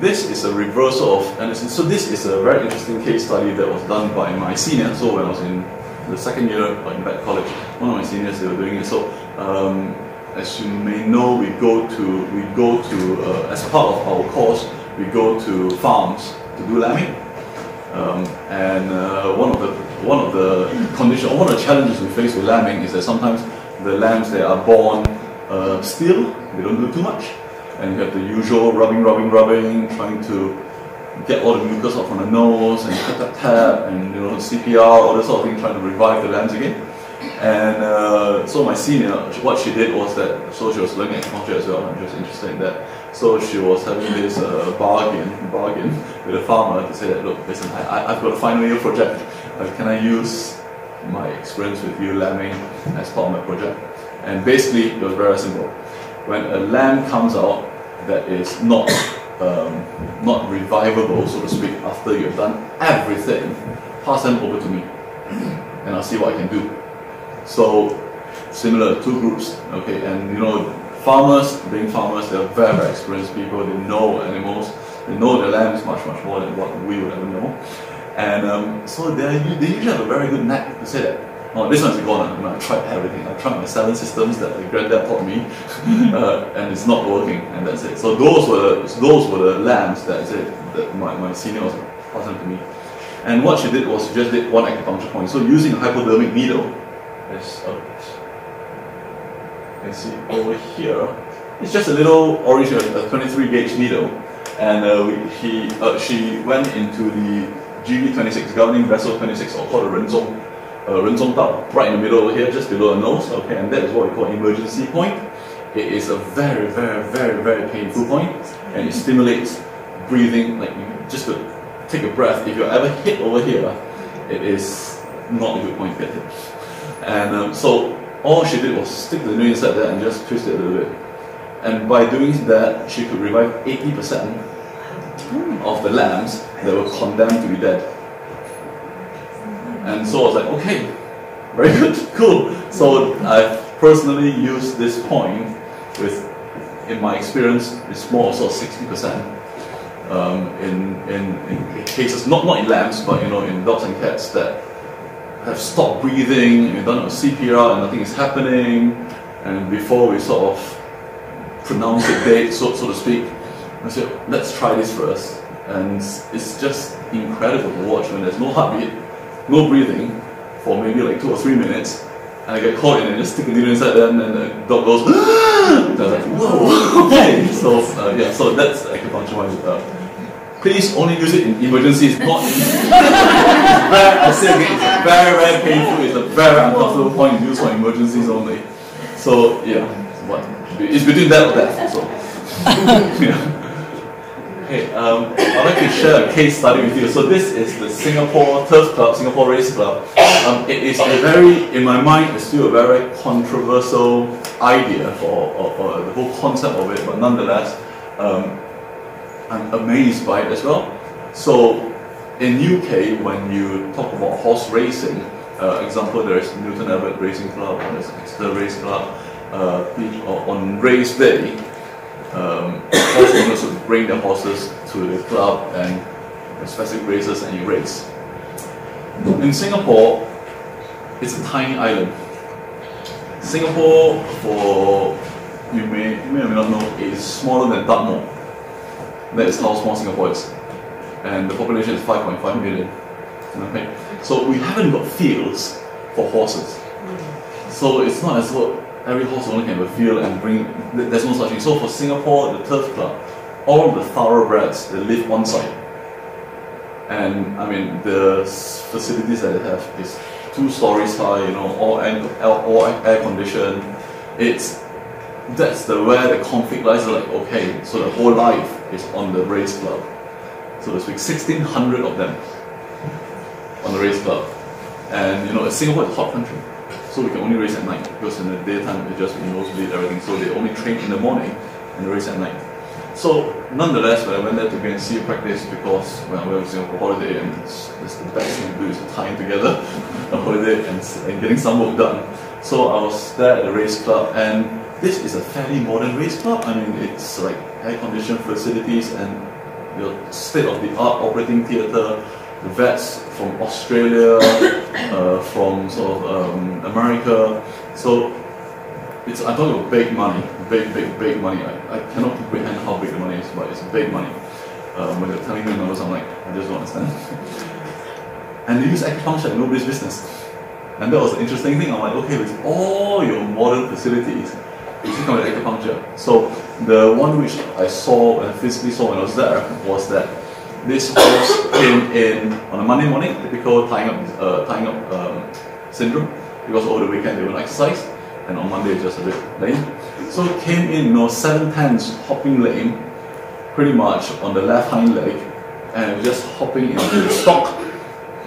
this is a reversal of, and so this is a very interesting case study that was done by my senior. So when I was in the second year in Beck College, one of my seniors they were doing it. So um, as you may know, we go to we go to uh, as part of our course, we go to farms to do lambing. Um, and uh, one of the one of the conditions, one of the challenges we face with lambing is that sometimes the lambs they are born uh, still, they don't do too much, and you have the usual rubbing, rubbing, rubbing, trying to get all the mucus off from the nose and tap, tap, tap, and you know CPR, all this sort of thing, trying to revive the lambs again. And uh, so my senior, what she did was that, so she was learning acupuncture as well, and she was interested in that. So she was having this uh, bargain, bargain with a farmer to say that, look, listen, I, have got a final year project. Uh, can I use my experience with you lambing as part of my project? And basically, it was very simple. When a lamb comes out that is not um, not revivable, so to speak, after you've done everything, pass them over to me, and I'll see what I can do. So similar, two groups, okay, and you know, farmers, being farmers, they're very, very experienced people, they know animals, they know the lambs much, much more than what we would ever know. And um, so they they usually have a very good knack to say that, oh, this one's gone, you know, I tried everything, I tried my seven systems that my granddad taught me, uh, and it's not working, and that's it. So those were the, those were the lambs that, said, that my, my senior was passing to me. And what she did was she just did one acupuncture point. So using a hypodermic needle, as uh, you can see over here, it's just a little orange, a 23 gauge needle, and uh, we, he, uh, she went into the GV26, governing vessel 26, or called the Renzhong, uh, Renzhong Dao, right in the middle over here, just below the nose, okay, and that is what we call emergency point. It is a very, very, very, very painful point, and it stimulates breathing, like just to take a breath. If you're ever hit over here, it is not a good point to get hit. And um, so all she did was stick the needle inside there and just twist it a little bit. And by doing that, she could revive 80% of the lambs that were condemned to be dead. And so I was like, okay, very good, cool. So I personally used this point with, in my experience, it's more so 60%. Um, in, in, in cases, not, not in lambs, but you know, in dogs and cats that have stopped breathing, we've done CPR and nothing is happening, and before we sort of pronounce it dead, so, so to speak, I said, let's try this first. And it's just incredible to watch when there's no heartbeat, no breathing, for maybe like two or three minutes, and I get caught in and just stick a needle inside them, and the dog goes, I was like, whoa, okay. So, uh, yeah, so that's acupuncture wise. Uh, Please only use it in emergencies, not in. very, I say again, it's very, very painful. It's a very uncomfortable point used for emergencies only. So yeah, what? It's between that or that. So yeah. Um, I'd like to share a case study with you. So this is the Singapore Turf Club, Singapore Race Club. Um, it is a very, in my mind, it's still a very controversial idea for, for, for the whole concept of it, but nonetheless, um, I'm amazed by it as well. So in UK, when you talk about horse racing, uh, example, there is Newton Abbot Racing Club, there's Exeter Race Club. Uh, on race day, um, horse owners would bring their horses to the club and specific races and you race. In Singapore, it's a tiny island. Singapore, for you may, you may or may not know, is smaller than Dartmoor. That is how small Singapore is. And the population is 5.5 million. Okay? So we haven't got fields for horses. So it's not as though every horse owner can have a field and bring, there's no such thing. So for Singapore, the Turf Club, all the thoroughbreds, they live on site. And I mean, the facilities that they have is two stories high, you know, all air, all air conditioned. It's that's the where the conflict lies. Like, okay, so the whole life is on the race club, so to speak. 1,600 of them on the race club, and you know, Singapore is a hot country, so we can only race at night because in the daytime it's just nosebleed everything. So they only train in the morning and race at night. So nonetheless, when I went there to go and see practice, because when I went to Singapore holiday, and it's, it's the best thing to do is tying together a holiday and, and getting some work done. So I was there at the race club, and this is a fairly modern race club. I mean, it's like air-conditioned facilities, and the state-of-the-art operating theatre, the vets from Australia, uh, from sort of um, America. So it's I'm talking about big money, big, big, big money. I, I cannot comprehend how big the money is, but it's big money. Um, when they're telling me numbers, I'm like, I just don't understand. and they use acupuncture like nobody's business. And that was the interesting thing. I'm like, okay, with all your modern facilities, you still come acupuncture. So the one which I saw and physically saw when I was there was that this horse came in on a Monday morning, typical tying up, uh, tying up um, syndrome, because over the weekend they won't exercise, and on Monday just a bit lame. So came in, you know, seven tenths hopping lame, pretty much on the left hind leg, and just hopping into the stock.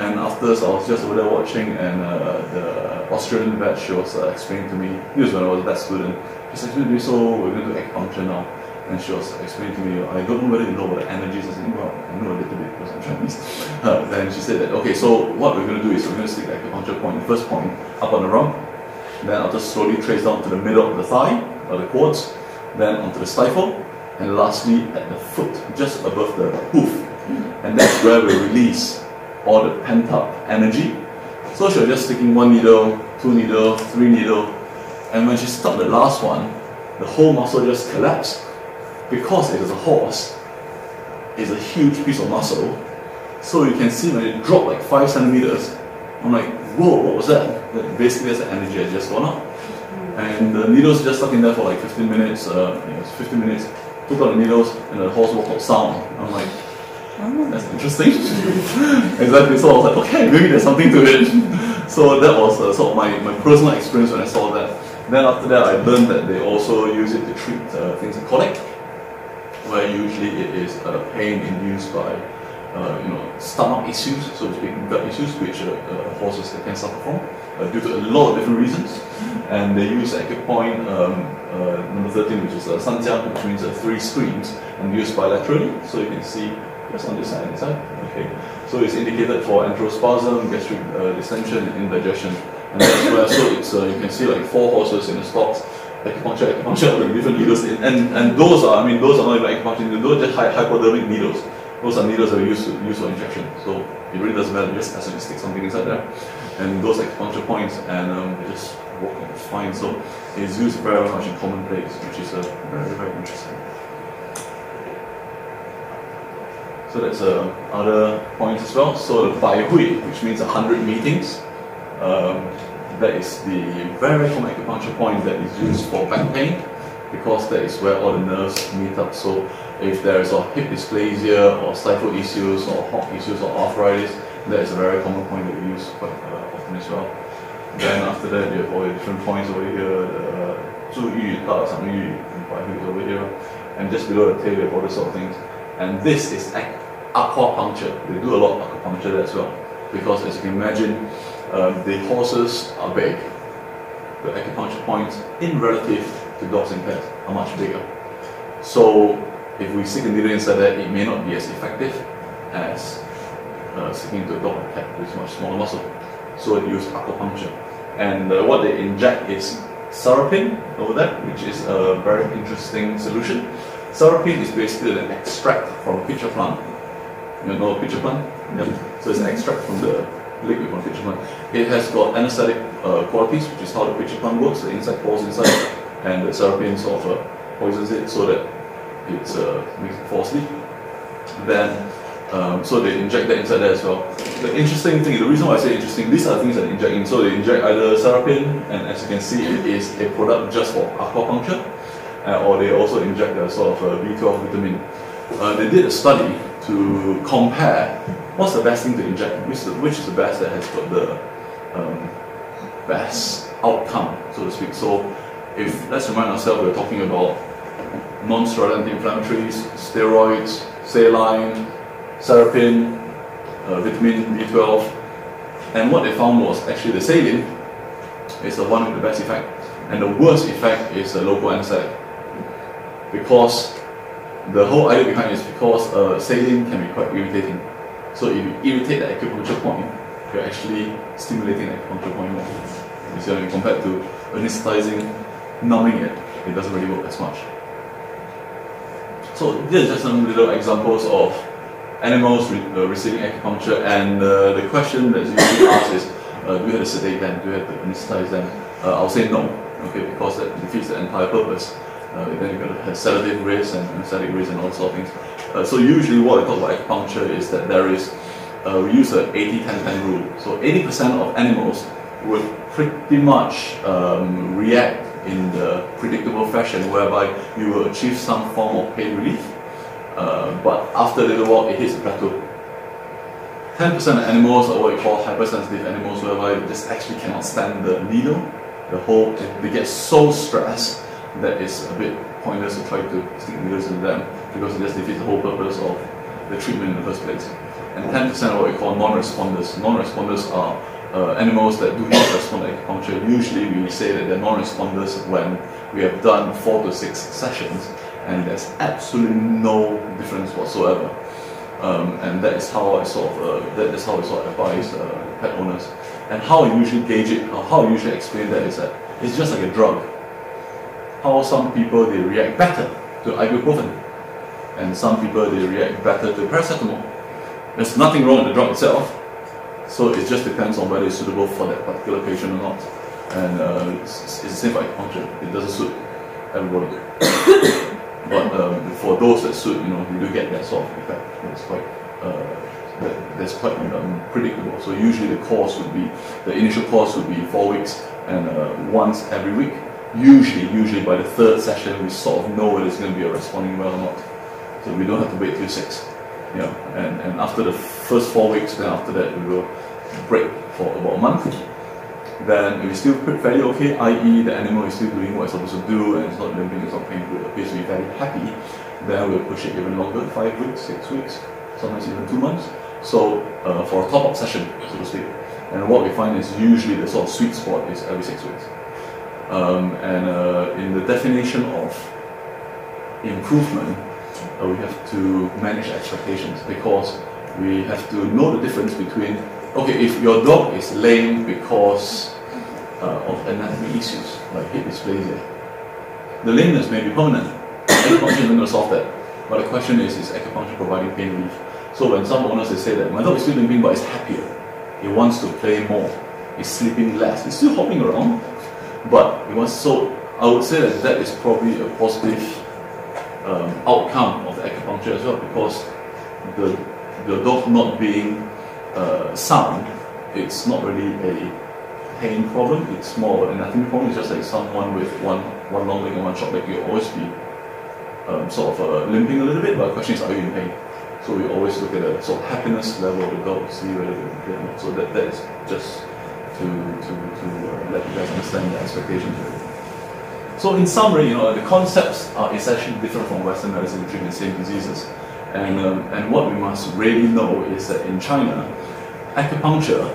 And after this, I was just over there watching, and uh, the Australian vet, she was uh, explaining to me, this was when I was a vet student, she explained to me, so we're going to acupuncture now. And she was explaining to me, I don't know whether you know about the energies. I said, well, I know a little bit because I'm Chinese. Uh, then she said that, okay, so what we're going to do is we're going to stick the acupuncture point, the first point, up on the rump. Then I'll just slowly trace down to the middle of the thigh, or the quads, then onto the stifle, and lastly at the foot, just above the hoof. And that's where we release all the pent up energy. So she was just sticking one needle, two needle, three needle, and when she stopped the last one, the whole muscle just collapsed because it is a horse, it's a huge piece of muscle. So you can see when it dropped like five centimeters, I'm like, whoa, what was that? Basically, that's the energy had just gone up. And the needles just stuck in there for like 15 minutes, uh, you know, 15 minutes, took out the needles, and the horse walked out sound. I'm like, that's interesting. exactly, so I was like, okay, maybe there's something to it. so that was uh, sort of my, my personal experience when I saw that. Then after that, I learned that they also use it to treat uh, things like colic where usually it is uh, pain induced by you know stomach issues, so to speak, gut issues, which uh, uh horses can suffer from uh, due to a lot of different reasons. And they use acupoint um, uh, number 13, which is uh, sanjiang, which means three streams, and used bilaterally. So you can see just on this side this side. Okay, so it's indicated for enterospasm, gastric distension, and indigestion. And that's where so it's you can see like four horses in the stocks acupuncture, acupuncture different needles in, and, and those are, I mean, those are not even acupuncture needles, those are just hy hypodermic needles. Those are needles that are used, to, used for injection. So it really doesn't matter, just as you stick something inside there. And those acupuncture points, and um, they just work fine. So it's used very much in commonplace, which is uh, very, very interesting. So that's uh, other points as well. So the Bai Hui, which means 100 meetings. Um, that is the very common acupuncture point that is used for back pain because that is where all the nerves meet up. So if there is a hip dysplasia or stifle issues or hot issues or arthritis, that is a very common point that we use quite uh, often as well. Then after that, you have all the different points over here, the 注意到什么语 and is over here, and just below the tail, you have all these sort of things. And this is aquapuncture. They do a lot of aquapuncture as well, because as you can imagine, uh, the horses are big. The acupuncture points, in relative to dogs and cats, are much bigger. So if we stick a needle inside there, it may not be as effective as uh, sticking to a dog or cat, which is much smaller muscle. So they use aquapuncture. And uh, what they inject is Sarapin over there, which is a very interesting solution. Sarapin is basically an extract from a pitcher plant. You know a pitcher plant? Yep. So it's an extract from the liquid from pitcher plant. It has got anesthetic uh, qualities, which is how the pitcher plant works. The insect falls inside, and the Sarapin sort of uh, poisons it so that it uh, makes it fall asleep. Then, um, so they inject that inside there as well. The interesting thing, the reason why I say interesting, these are things that they inject in. So they inject either Sarapin, and as you can see, it is a product just for aquapuncture, uh, or they also inject a sort of a B12 vitamin. Uh, they did a study to compare what's the best thing to inject, which is the, which is the best that has got the um, best outcome, so to speak. So if let's remind ourselves we're talking about non-steroidal anti-inflammatories, steroids, saline, Sarapin, uh, vitamin B12, and what they found was actually the saline is the one with the best effect, and the worst effect is the local anesthetic because the whole idea behind it is because uh, saline can be quite irritating. So if you irritate the acupuncture point, you're actually stimulating the acupuncture point more. You see, compared to anesthetizing, numbing it, it doesn't really work as much. So these are just some little examples of animals re uh, receiving acupuncture, and uh, the question that's usually asked is, uh, do we have to sedate them? Do we have to anesthetize them? Uh, I'll say no, okay, because that defeats the entire purpose. Uh, then you're going to have sedative risk and anesthetic risk and all sorts of things. Uh, so usually what I talk about acupuncture is that there is, we use a 80-10-10 rule. So 80% of animals would pretty much um, react in the predictable fashion whereby you will achieve some form of pain relief, uh, but after a little while it hits a plateau. 10% of animals are what we call hypersensitive animals whereby they just actually cannot stand the needle, the hole, they get so stressed that it's a bit pointless to try to stick needles in them because it just defeats the whole purpose of the treatment in the first place. And 10% are what we call non-responders. Non-responders are uh, animals that do not respond to acupuncture, usually we say that they're non-responders when we have done four to six sessions and there's absolutely no difference whatsoever. Um, and that is how I sort of uh, that is how I sort of advise uh, pet owners. And how I usually gauge it, or how I usually explain that is that it's just like a drug. How some people they react better to ibuprofen, and some people they react better to paracetamol. There's nothing wrong with the drug itself, so it just depends on whether it's suitable for that particular patient or not. And uh, it's, it's, the same for acupuncture. It doesn't suit everybody. but um, for those that suit, you know, you do get that sort of effect. That's quite, uh, that, that's quite um, predictable. So usually the course would be, the initial course would be four weeks and uh, once every week. Usually, usually by the third session, we sort of know whether it's going to be a responding well or not. So we don't have to wait till six. Yeah, and, and after the first four weeks, then after that we will break for about a month. Then if it's still fairly okay, i.e. the animal is still doing what it's supposed to do and it's not limping, it's not it appears to be very happy, then we'll push it even longer, five weeks, six weeks, sometimes even two months. So uh, for a top-up session, so to speak. And what we find is usually the sort of sweet spot is every six weeks. Um, and uh, in the definition of improvement, we have to manage expectations because we have to know the difference between okay, if your dog is lame because uh, of anatomy issues, like hip dysplasia, the lameness may be permanent. acupuncture isn't going to solve that. But the question is, is acupuncture providing pain relief? So when some owners they say that my dog is still limping but it's happier, he wants to play more, he's sleeping less, he's still hopping around, but he wants so I would say that that is probably a positive um, outcome of acupuncture as well because the the dog not being uh, sound, it's not really a pain problem, it's more an anatomy problem. It's just like someone with one, one long leg and one short leg, you'll always be um, sort of uh, limping a little bit, but the question is, are you in pain? So we always look at the sort of happiness level of the dog see whether they're in pain. So that, that is just to, to, to uh, let you guys understand the expectations. So in summary, you know, the concepts are essentially different from Western medicine to treat the same diseases. And, um, and what we must really know is that in China, acupuncture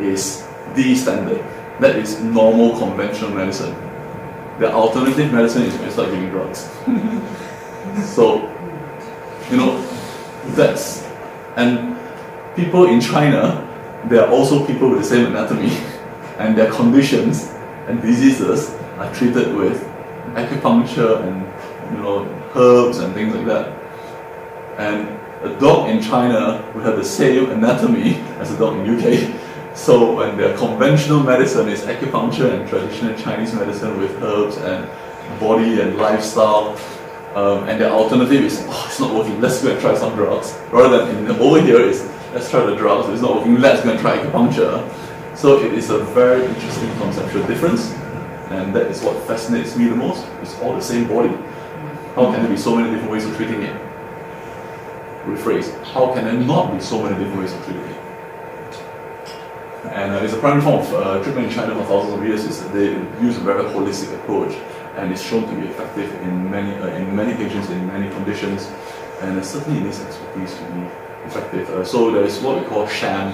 is the standard. That is normal conventional medicine. The alternative medicine is when you start giving drugs. so, you know, that's, and people in China, they are also people with the same anatomy, and their conditions and diseases are treated with acupuncture and, you know, herbs and things like that. And a dog in China will have the same anatomy as a dog in UK. So when their conventional medicine is acupuncture and traditional Chinese medicine with herbs and body and lifestyle, um, and their alternative is, oh, it's not working, let's go and try some drugs. Rather than in over here is, let's try the drugs, it's not working, let's go and try acupuncture. So it is a very interesting conceptual difference, and that is what fascinates me the most. It's all the same body. How can there be so many different ways of treating it? rephrase, how can there not be so many different ways of treating it? And uh, it's a primary form of uh, treatment in China for thousands of years is that they use a very holistic approach and it's shown to be effective in many, uh, in many patients, in many conditions, and certainly needs expertise to be effective. Uh, so there is what we call sham,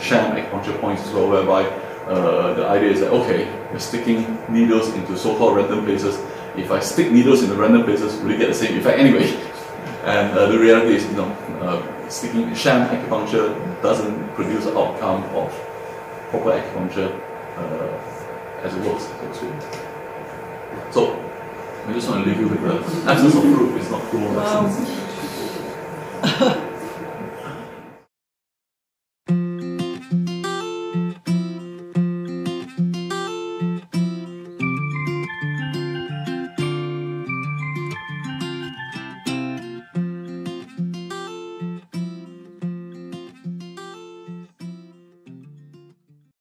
sham acupuncture points as well, whereby uh, the idea is that, okay, you're sticking needles into so-called random places. If I stick needles in the random places, will it get the same effect anyway? And uh, the reality is, you know, uh, sticking sham acupuncture doesn't produce the outcome of proper acupuncture uh, as it works, so I just want to leave you with the absence of proof. It's not proof Wow.